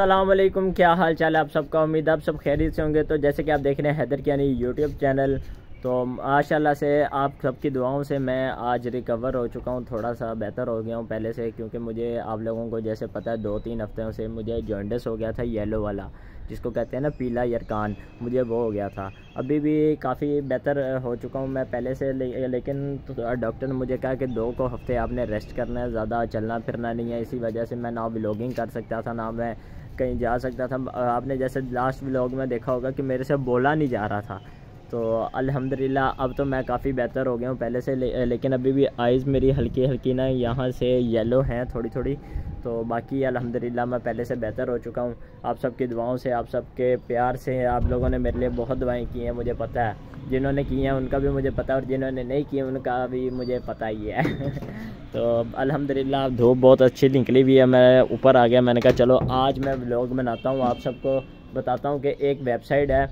असलकुम क्या हाल चाल है आप सबका? उम्मीद आप सब खैरियत से होंगे। तो जैसे कि आप देख रहे हैं हैदर की यानी यूट्यूब चैनल तो माशाल्लाह से आप सबकी दुआओं से मैं आज रिकवर हो चुका हूँ। थोड़ा सा बेहतर हो गया हूँ पहले से क्योंकि मुझे आप लोगों को जैसे पता है दो तीन हफ्तों से मुझे जॉइंडस हो गया था येलो वाला जिसको कहते हैं ना पीला यरकान मुझे वो हो गया था। अभी भी काफ़ी बेहतर हो चुका हूँ मैं पहले से ले, लेकिन डॉक्टर ने मुझे कहा कि दो को हफ़्ते आपने रेस्ट करना है ज़्यादा चलना फिरना नहीं है। इसी वजह से मैं ना ब्लॉगिंग कर सकता था ना मैं कहीं जा सकता था। आपने जैसे लास्ट व्लॉग में देखा होगा कि मेरे से बोला नहीं जा रहा था। तो अल्हम्दुलिल्लाह अब तो मैं काफ़ी बेहतर हो गया हूँ पहले से ले, लेकिन अभी भी आइज़ मेरी हल्की हल्की ना यहाँ से येलो हैं थोड़ी थोड़ी तो बाकी अल्हम्दुलिल्लाह, मैं पहले से बेहतर हो चुका हूँ। आप सबकी दुआओं से, आप सबके प्यार से, आप लोगों ने मेरे लिए बहुत दुआएँ की हैं, मुझे पता है। जिन्होंने की हैं, उनका भी मुझे पता है, और जिन्होंने नहीं की उनका भी मुझे पता ही है। तो अल्हम्दुलिल्लाह, धूप बहुत अच्छी निकली हुई है, मैं ऊपर आ गया, मैंने कहा, चलो, आज मैं ब्लॉग बनाता हूँ, आप सबको बताता हूँ कि एक वेबसाइट है,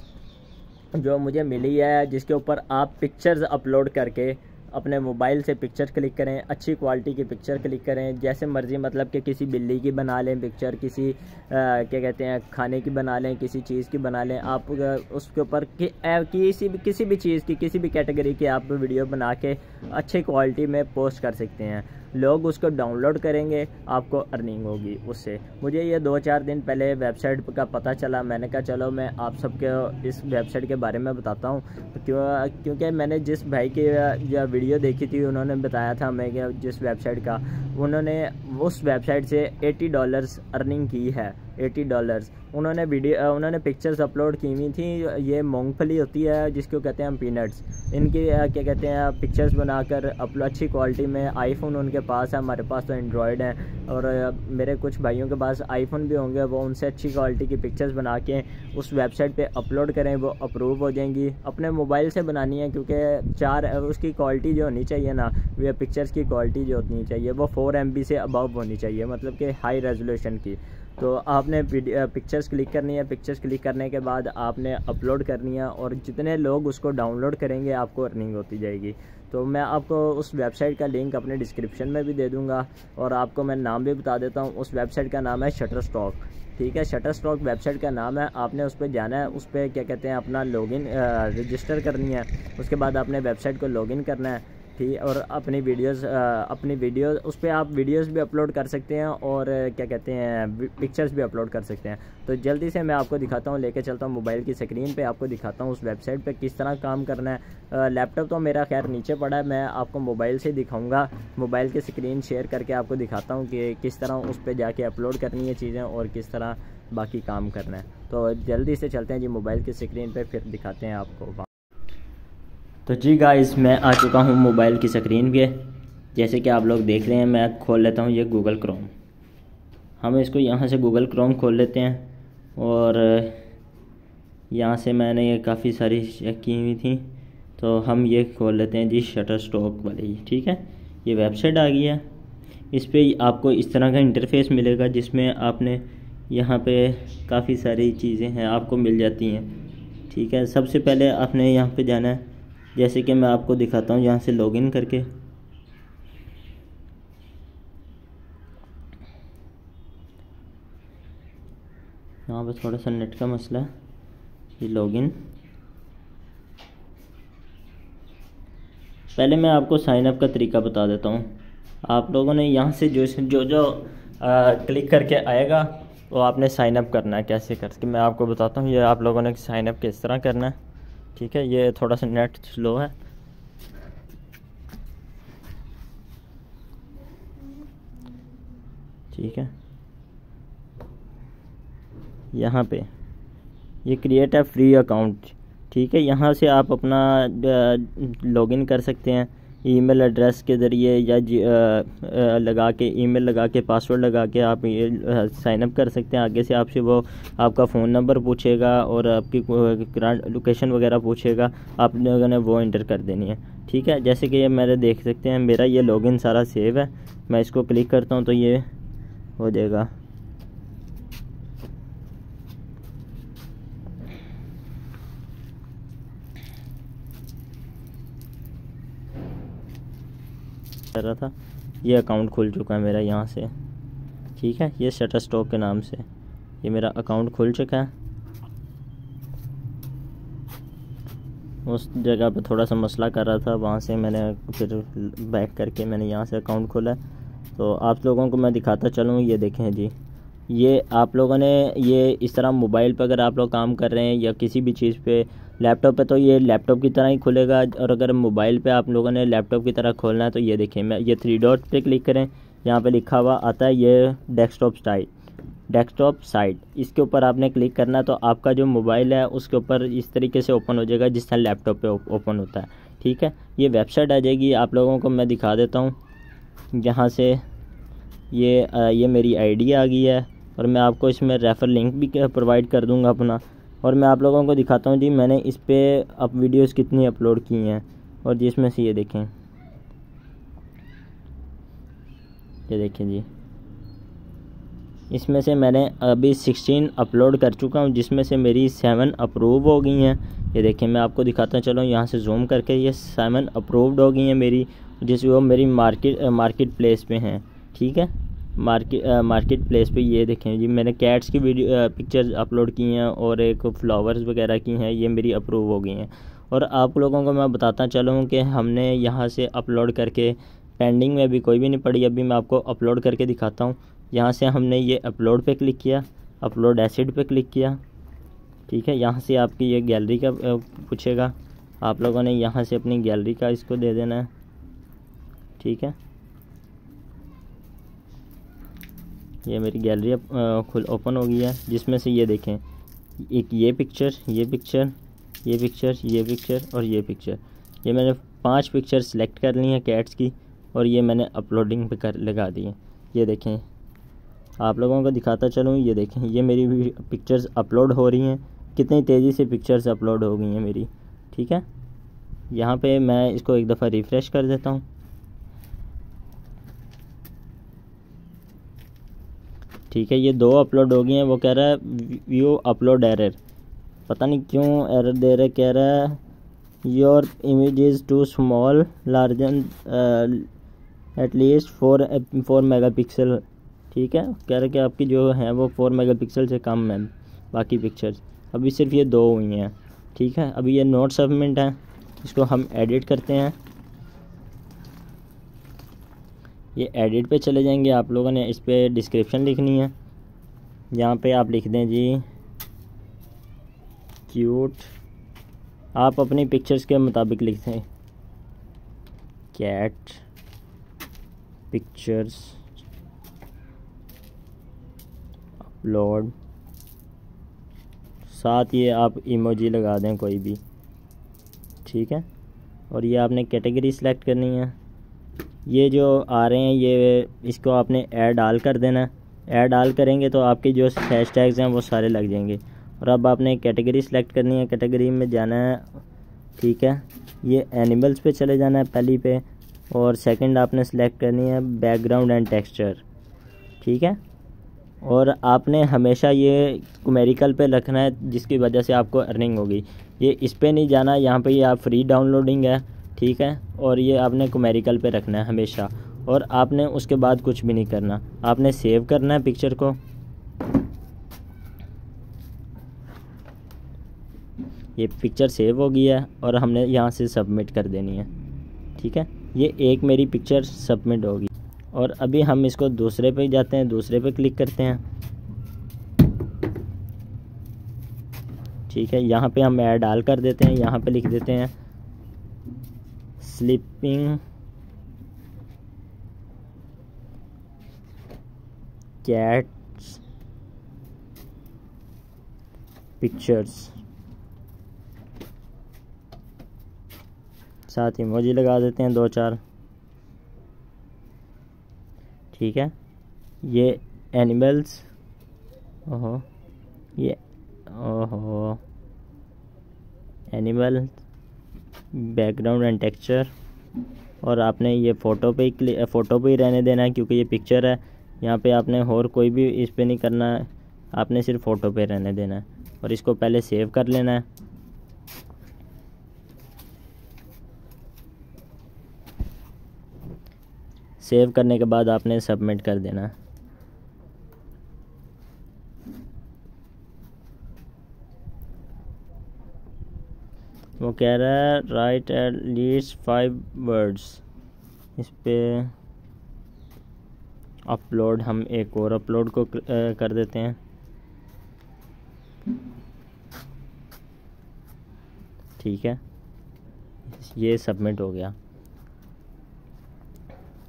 जो मुझे मिली है, जिसके ऊपर आप पिक्चर्स अपलोड करके अपने मोबाइल से पिक्चर क्लिक करें अच्छी क्वालिटी की पिक्चर क्लिक करें जैसे मर्ज़ी मतलब कि किसी बिल्ली की बना लें पिक्चर किसी क्या कहते हैं खाने की बना लें किसी चीज़ की बना लें आप उसके ऊपर कि, किसी भी किसी भी चीज़ की किसी भी कैटेगरी की आप वीडियो बना के अच्छी क्वालिटी में पोस्ट कर सकते हैं। लोग उसको डाउनलोड करेंगे, आपको अर्निंग होगी उससे। मुझे ये दो चार दिन पहले वेबसाइट का पता चला, मैंने कहा, चलो मैं आप सबके इस वेबसाइट के बारे में बताता हूँ। क्यों, क्योंकि मैंने जिस भाई की जो वीडियो देखी थी, उन्होंने बताया था मैं जिस वेबसाइट का, उन्होंने उस वेबसाइट से एटी डॉलर्स अर्निंग की है। 80 डॉलर्स। उन्होंने वीडियो उन्होंने पिक्चर्स अपलोड की हुई थी। ये मूंगफली होती है, जिसको कहते हैं हम पीनट्स इनकी क्या कहते हैं पिक्चर्स बनाकर अपलो, अच्छी क्वालिटी में आईफोन उनके पास है, हमारे पास तो एंड्रॉयड है। और मेरे कुछ भाइयों के पास आईफोन भी होंगे, वो उनसे अच्छी क्वालिटी की पिक्चर्स बना के उस वेबसाइट पे अपलोड करें, वो अप्रूव हो जाएँगी। अपने मोबाइल से बनानी है, क्योंकि चार उसकी क्वालिटी जो होनी चाहिए ना वो पिक्चर्स की क्वालिटी जो होनी चाहिए, वो फ़ोर एम से अबव होनी चाहिए मतलब कि हाई रेजोल्यूशन की। तो आपने पिक्चर्स क्लिक करनी है। पिक्चर्स क्लिक करने के बाद आपने अपलोड करनी है और जितने लोग उसको डाउनलोड करेंगे, आपको अर्निंग होती जाएगी। तो मैं आपको उस वेबसाइट का लिंक अपने डिस्क्रिप्शन में भी दे दूँगा और आपको मैं नाम भी बता देता हूँ। उस वेबसाइट का नाम है शटर स्टॉक ठीक है शटर स्टॉक वेबसाइट का नाम है। आपने उस पर जाना है, उस पर क्या कहते हैं, अपना लॉगिन रजिस्टर करनी है। उसके बाद आपने वेबसाइट को लॉगिन करना है। थी और अपनी वीडियोस अपनी वीडियो उस पर आप वीडियोस भी अपलोड कर सकते हैं और क्या कहते हैं पिक्चर्स भी अपलोड कर सकते हैं। तो जल्दी से मैं आपको दिखाता हूँ, लेके चलता हूँ मोबाइल की स्क्रीन पे, आपको दिखाता हूँ उस वेबसाइट पे किस तरह काम करना है। लैपटॉप तो मेरा खैर नीचे पड़ा है, मैं आपको मोबाइल से दिखाऊँगा। मोबाइल की स्क्रीन शेयर करके आपको दिखाता हूँ कि किस तरह उस पर जाके अपलोड करनी है चीज़ें और किस तरह बाकी काम करना है। तो जल्दी से चलते हैं जी मोबाइल की स्क्रीन पर फिर दिखाते हैं आपको तो जी गाइस मैं आ चुका हूँ मोबाइल की स्क्रीन पे। जैसे कि आप लोग देख रहे हैं, मैं खोल लेता हूँ, ये गूगल क्रोम हम इसको यहाँ से गूगल क्रोम खोल लेते हैं और यहाँ से मैंने ये काफ़ी सारी चेक की हुई थी। तो हम ये खोल लेते हैं जी शटर स्टॉक वाली, ठीक है? ये वेबसाइट आ गई है। इस पर आपको इस तरह का इंटरफेस मिलेगा जिसमें आपने यहाँ पे काफ़ी सारी चीज़ें हैं, आपको मिल जाती हैं। ठीक है? सबसे पहले आपने यहाँ पे जाना है। जैसे कि मैं आपको दिखाता हूँ यहाँ से लॉगिन करके। यहाँ पर थोड़ा सा नेट का मसला है ये लॉगिन पहले मैं आपको साइन अप का तरीका बता देता हूँ। आप लोगों ने यहाँ से जो जो जो आ, क्लिक करके आएगा वो आपने साइन अप करना है कैसे करके मैं आपको बताता हूँ ये आप लोगों ने साइन अप किस तरह करना है। ठीक है, ये थोड़ा सा नेट स्लो है। ठीक है। यहाँ पे, ये क्रिएट है फ्री अकाउंट ठीक है। यहाँ से आप अपना लॉगिन कर सकते हैं। ईमेल एड्रेस के ज़रिए या लगा के, ईमेल लगा के, पासवर्ड लगा के आप ये साइन अप कर सकते हैं। आगे से आपसे वो आपका फ़ोन नंबर पूछेगा और आपकी लोकेशन वगैरह पूछेगा। आप लोगों ने वो इंटर कर देनी है। ठीक है? जैसे कि ये मेरे देख सकते हैं, मेरा ये लॉगिन सारा सेव है। मैं इसको क्लिक करता हूँ तो ये हो जाएगा। कर रहा था। ये अकाउंट खुल चुका है मेरा यहाँ से। ठीक है? ये शटर स्टॉक के नाम से। ये मेरा अकाउंट खुल चुका है। उस जगह पे थोड़ा सा मसला कर रहा था। वहाँ से मैंने फिर बैक करके मैंने यहाँ से अकाउंट खोला तो आप लोगों को मैं दिखाता चलूँ। ये देखें जी। ये आप लोगों ने ये इस तरह मोबाइल पर अगर आप लोग काम कर रहे हैं या किसी भी चीज़ पे लैपटॉप पे तो ये लैपटॉप की तरह ही खुलेगा और अगर मोबाइल पे आप लोगों ने लैपटॉप की तरह खोलना है तो ये देखिए, मैं ये थ्री डॉट पे क्लिक करें, यहाँ पे लिखा हुआ आता है ये डेस्कटॉप स्टाइल डेस्कटॉप साइट इसके ऊपर आपने क्लिक करना तो आपका जो मोबाइल है उसके ऊपर इस तरीके से ओपन हो जाएगा जिस तरह लैपटॉप पे ओपन होता है, ठीक है? ये वेबसाइट आ जाएगी, आप लोगों को मैं दिखा देता हूँ, यहाँ से ये ये मेरी आईडी आ गई है और मैं आपको इसमें रेफ़र लिंक भी प्रोवाइड कर दूँगा अपना। और मैं आप लोगों को दिखाता हूँ जी मैंने इस पर अब वीडियोस कितनी अपलोड की हैं। और जिसमें से ये देखें। ये देखें जी। इसमें से मैंने अभी सिक्सटीन अपलोड कर चुका हूँ, जिसमें से मेरी सेवन अप्रूव हो गई हैं। ये देखें, मैं आपको दिखाता चलो यहाँ से जूम करके ये सेवन अप्रूव्ड हो गई हैं मेरी, जिस वो मेरी मार्केट मार्केट प्लेस पे हैं। ठीक है? मार्केट मार्केट प्लेस पे ये देखें जी, मैंने कैट्स की वीडियो पिक्चर्स अपलोड की हैं और एक फ्लावर्स वगैरह की हैं, ये मेरी अप्रूव हो गई हैं। और आप लोगों को मैं बताता चलूँ कि हमने यहाँ से अपलोड करके पेंडिंग में अभी कोई भी नहीं पड़ी, अभी मैं आपको अपलोड करके दिखाता हूँ। यहाँ से हमने ये अपलोड पे क्लिक किया अपलोड एसिड पे क्लिक किया, ठीक है? यहाँ से आपकी ये गैलरी का पूछेगा, आप लोगों ने यहाँ से अपनी गैलरी का इसको दे देना है, ठीक है? ये मेरी गैलरी खुल, ओपन हो गई है, जिसमें से ये देखें। एक ये पिक्चर ये पिक्चर ये पिक्चर ये पिक्चर और ये पिक्चर। ये मैंने पाँच पिक्चर सेलेक्ट कर ली हैं कैट्स की और ये मैंने अपलोडिंग पे कर, लगा दी है। ये देखें, आप लोगों को दिखाता चलूँ, ये देखें, ये मेरी पिक्चर्स अपलोड हो रही हैं। कितनी तेज़ी से पिक्चर्स अपलोड हो गई हैं मेरी, ठीक है? यहाँ पे मैं इसको एक दफ़ा रिफ़्रेश कर देता हूँ। ठीक है, ये दो अपलोड हो गई हैं, वो कह रहा है व्यू अपलोड एरर पता नहीं क्यों एरर दे रहा, कह रहा है your image is too small larger at least four four mega pixel ठीक है, कह रहा कि आपकी जो है वो फोर मेगा पिक्सल से कम है, बाकी पिक्चर्स अभी सिर्फ़ ये दो हुई हैं। ठीक है, अभी ये नोट सबमिट है, इसको हम एडिट करते हैं। ये एडिट पे चले जाएँगे। आप लोगों ने इस पर डिस्क्रिप्शन लिखनी है। यहाँ पे आप लिख दें जी क्यूट आप अपनी पिक्चर्स के मुताबिक लिख दें। कैट पिक्चर्स अपलोड साथ ये आप इमोजी लगा दें कोई भी। ठीक है? और ये आपने कैटेगरी सेलेक्ट करनी है। ये जो आ रहे हैं, ये इसको आपने ऐड डाल कर देना है। ऐड डाल करेंगे तो आपके जो हैश टैग्स हैं, वो सारे लग जाएँगे। और अब आपने कैटेगरी सेलेक्ट करनी है। कैटेगरी में जाना है, ठीक है? ये एनिमल्स पे चले जाना है पहली पे। और सेकंड आपने सेलेक्ट करनी है बैकग्राउंड एंड टेक्सचर ठीक है? और आपने हमेशा ये कुमेरिकल पे रखना है, जिसकी वजह से आपको अर्निंग होगी। ये इस पर नहीं जाना, यहाँ पे ये आप फ्री डाउनलोडिंग है। ठीक है? और ये आपने कोमेरिकल पे रखना है हमेशा। और आपने उसके बाद कुछ भी नहीं करना। आपने सेव करना है पिक्चर को। ये पिक्चर सेव हो गई है और हमने यहाँ से सबमिट कर देनी है। ठीक है? ये एक मेरी पिक्चर सबमिट होगी और अभी हम इसको दूसरे पे जाते हैं, दूसरे पे क्लिक करते हैं। ठीक है? यहाँ पे हम ऐड डाल कर देते हैं, यहाँ पे लिख देते हैं। Sleeping. कैट्स पिक्चर्स साथ ही मोजी लगा देते हैं दो चार ठीक है? ये एनिमल्स ओहो। ये ओहो। एनिमल बैकग्राउंड एंड टेक्सचर और आपने ये फ़ोटो पे ही फ़ोटो पे ही रहने देना है क्योंकि ये पिक्चर है। यहाँ पे आपने और कोई भी इस पर नहीं करना है। आपने सिर्फ़ फ़ोटो पे रहने देना है। और इसको पहले सेव कर लेना है। सेव करने के बाद आपने सबमिट कर देना है। वो कह रहा है right at least five words इस पर अपलोड हम एक और अपलोड को कर देते हैं। ठीक है। ये सबमिट हो गया।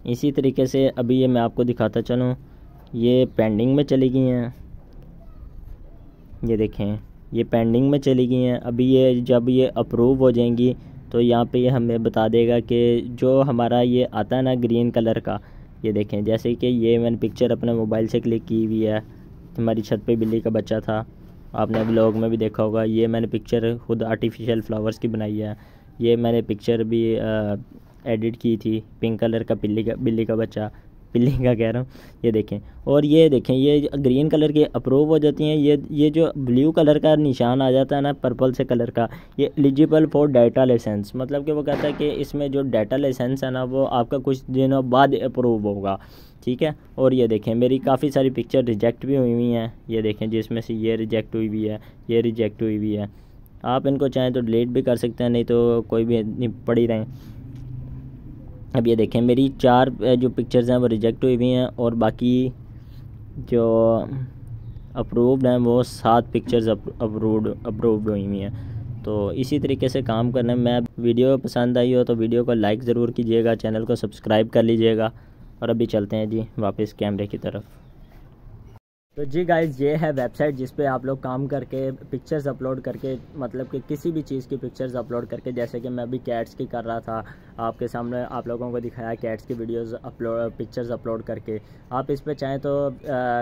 इसी तरीके से अभी ये मैं आपको दिखाता चलूँ। ये पेंडिंग में चली गई हैं। ये देखें। ये पेंडिंग में चली गई हैं। अभी ये जब ये अप्रूव हो जाएँगी तो यहाँ पे ये हमें बता देगा कि जो हमारा ये आता है ना ग्रीन कलर का, ये देखें, जैसे कि ये मैंने पिक्चर अपने मोबाइल से क्लिक की हुई है, हमारी छत पे बिल्ली का बच्चा था। आपने ब्लॉग में भी देखा होगा, ये मैंने पिक्चर खुद आर्टिफिशियल फ्लावर्स की बनाई है। ये मैंने पिक्चर भी एडिट की थी पिंक कलर का बिल्ली का बिल्ली का बच्चा। बिल्ली का कह रहा हूँ, ये देखें। और ये देखें, ये ग्रीन कलर की अप्रूव हो जाती हैं, ये ये जो ब्लू कलर का निशान आ जाता है ना, पर्पल से कलर का, ये एलिजिबल फॉर डाटा लाइसेंस मतलब कि वो कहता है कि इसमें जो डाटा लाइसेंस है ना, वो आपका कुछ दिनों बाद अप्रूव होगा। ठीक है? और ये देखें, मेरी काफ़ी सारी पिक्चर रिजेक्ट भी हुई हुई हैं। ये देखें, जिसमें से ये रिजेक्ट हुई हुई है, ये रिजेक्ट हुई हुई है। आप इनको चाहें तो डिलीट भी कर सकते हैं, नहीं तो कोई भी नहीं पड़ी रहें। अब ये देखें, मेरी चार जो पिक्चर्स हैं वो रिजेक्ट हुई हुई हैं और बाकी जो अप्रूव्ड हैं वो सात पिक्चर्स अप्रूव्ड अप्रूव्ड हुई हुई हैं। तो इसी तरीके से काम करने। मैं वीडियो पसंद आई हो तो वीडियो को लाइक ज़रूर कीजिएगा, चैनल को सब्सक्राइब कर लीजिएगा और अभी चलते हैं जी वापस कैमरे की तरफ़। तो जी गाइज़ ये है वेबसाइट जिस पे आप लोग काम करके पिक्चर्स अपलोड करके मतलब कि किसी भी चीज़ की पिक्चर्स अपलोड करके, जैसे कि मैं अभी कैट्स की कर रहा था, आपके सामने आप लोगों को दिखाया कैट्स की वीडियोस अपलोड पिक्चर्स अपलोड करके। आप इस पर चाहें तो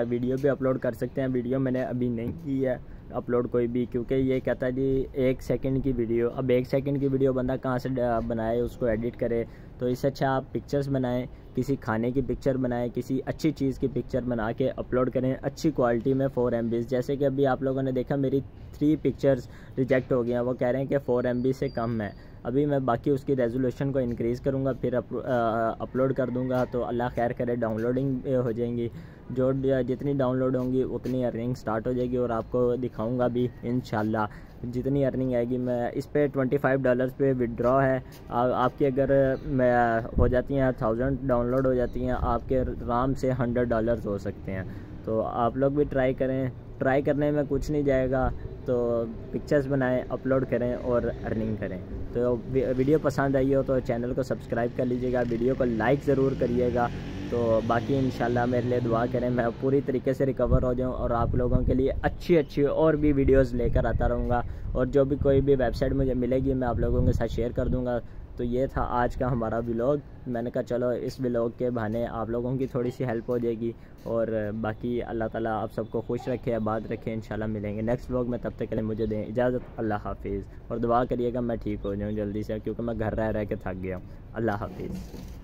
वीडियो भी अपलोड कर सकते हैं। वीडियो मैंने अभी नहीं की है अपलोड कोई भी, क्योंकि ये कहता है जी एक सेकंड की वीडियो अब एक सेकंड की वीडियो बंदा कहाँ से बनाए, उसको एडिट करे। तो इससे अच्छा आप पिक्चर्स बनाएँ, किसी खाने की पिक्चर बनाएँ, किसी अच्छी चीज़ की पिक्चर बना के अपलोड करें अच्छी क्वालिटी में फ़ोर एम जैसे कि अभी आप लोगों ने देखा, मेरी थ्री पिक्चर्स रिजेक्ट हो गई हैं। वो कह रहे हैं कि फ़ोर एम से कम है। अभी मैं बाकी उसकी रेजोल्यूशन को इंक्रीज़ करूँगा, फिर अपलोड कर दूँगा। तो अल्लाह खैर करे डाउनलोडिंग हो जाएँगी। जो, जितनी डाउनलोड होंगी, उतनी अर्निंग स्टार्ट हो जाएगी और आपको दिखाऊँगा भी इन जितनी अर्निंग आएगी मैं इस पर ट्वेंटी फाइव डॉलर्स पे विड्रॉ है। आ, आपकी अगर हो जाती हैं थाउज़ेंड डाउनलोड हो जाती हैं आपके आराम से हंड्रेड डॉलर्स हो सकते हैं। तो आप लोग भी ट्राई करें। ट्राई करने में कुछ नहीं जाएगा। तो पिक्चर्स बनाएँ अपलोड करें और अर्निंग करें। तो वीडियो पसंद आई हो तो चैनल को सब्सक्राइब कर लीजिएगा। वीडियो को लाइक ज़रूर करिएगा। तो बाकी इन मेरे लिए दुआ करें, मैं पूरी तरीके से रिकवर हो जाऊँ और आप लोगों के लिए अच्छी अच्छी और भी वीडियोज़ लेकर आता रहूँगा और जो भी कोई भी वेबसाइट मुझे मिलेगी, मैं आप लोगों के साथ शेयर कर दूँगा। तो ये था आज का हमारा ब्लॉग मैंने कहा, चलो, इस ब्लॉग के बहाने आप लोगों की थोड़ी सी हेल्प हो जाएगी और बाकी अल्लाह ताला आप सबको खुश रखे, आबाद रखे, इंशाल्लाह मिलेंगे नेक्स्ट ब्लॉग में। तब तक के लिए मुझे दें इजाज़त, अल्लाह हाफिज़ और दुआ करिएगा, मैं ठीक हो जाऊँ जल्दी से क्योंकि मैं घर रह रह के थक गया हूँ। अल्लाह हाफिज़।